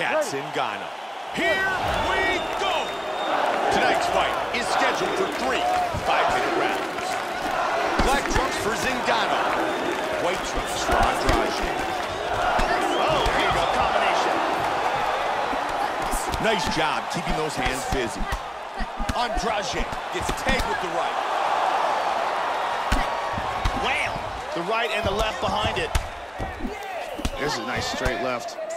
Cat Ghana. Here we go! Tonight's fight is scheduled for three five-minute rounds. Black trunks for Zingano. White trunks for Andrade. Oh, beautiful combination. Nice job keeping those hands busy. Andrade gets tagged with the right. Wham! The right and the left behind it. There's a nice straight left.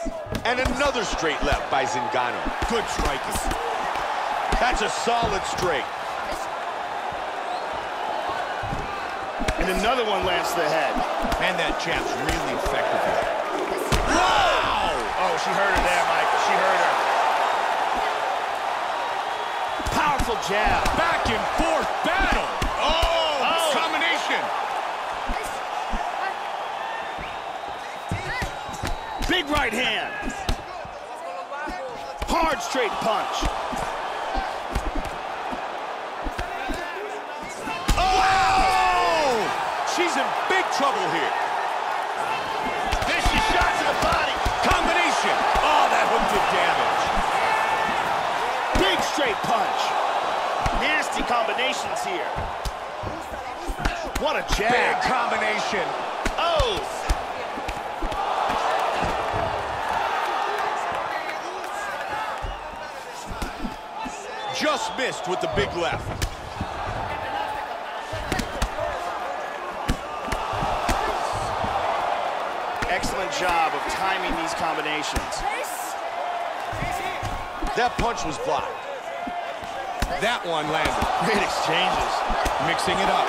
And another straight left by Zingano. Good striking. That's a solid straight. And another one lands to the head. And that jab's really effective here. Wow! Oh, she heard her there, Mike. She heard her. Powerful jab. Back and forth battle. Oh, Oh. combination. Big right hand. Hard straight punch. Oh! She's in big trouble here. Vicious shot to the body. Combination. Oh, that hook did damage. Big straight punch. Nasty combinations here. What a Big combination. Oh! Just missed with the big left. Excellent job of timing these combinations. That punch was blocked. That one landed. Great exchanges. Mixing it up.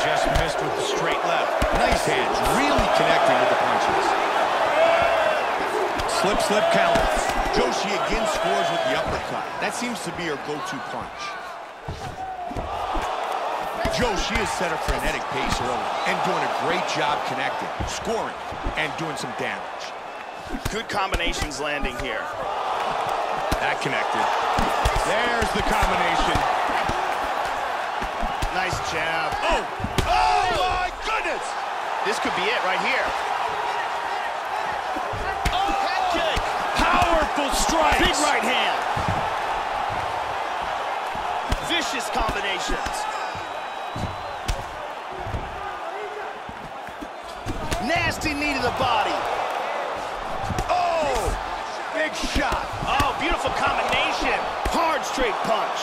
Just missed with the straight left. Nice hands, really connecting with the punches. Slip, slip count. Joshi again scores with the uppercut. That seems to be her go-to punch. Joshi has set a frenetic pace early and doing a great job connecting, scoring, and doing some damage. Good combinations landing here. That connected. There's the combination. Nice jab. Oh! Oh my goodness! This could be it right here. Strikes! Big right hand. Vicious combinations. Nasty knee to the body. Oh! Big shot! Oh, beautiful combination. Hard straight punch.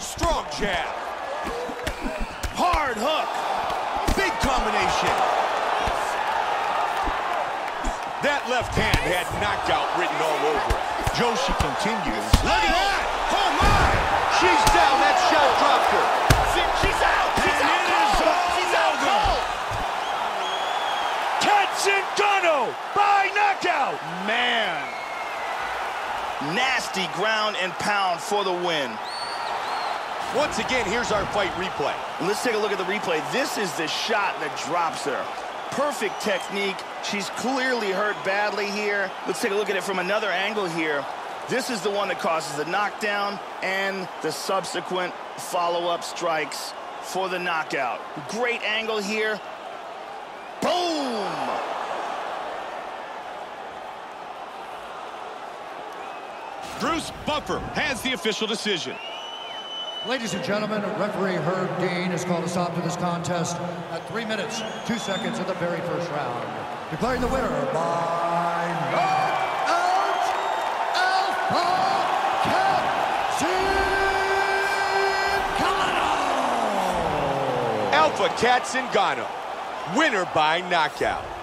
Strong jab. Hard hook. Big combination. That left hand had knockout written all over it. Joshi continues. Look at that! Oh my! She's down. That shot dropped her. She's out. She's And out it is cold. all She's out cold. Cat Zingano by knockout. Man. Nasty ground and pound for the win. Once again, here's our fight replay. Let's take a look at the replay. This is the shot that drops her. Perfect technique. She's clearly hurt badly here. Let's take a look at it from another angle here. This is the one that causes the knockdown and the subsequent follow-up strikes for the knockout. Great angle here. Boom! Bruce Buffer has the official decision. Ladies and gentlemen, referee Herb Dean has called a stop to this contest at 3 minutes, 2 seconds of the very first round. Declaring the winner by knockout, Alpha Cat Alpha Cat Zingano, winner by knockout.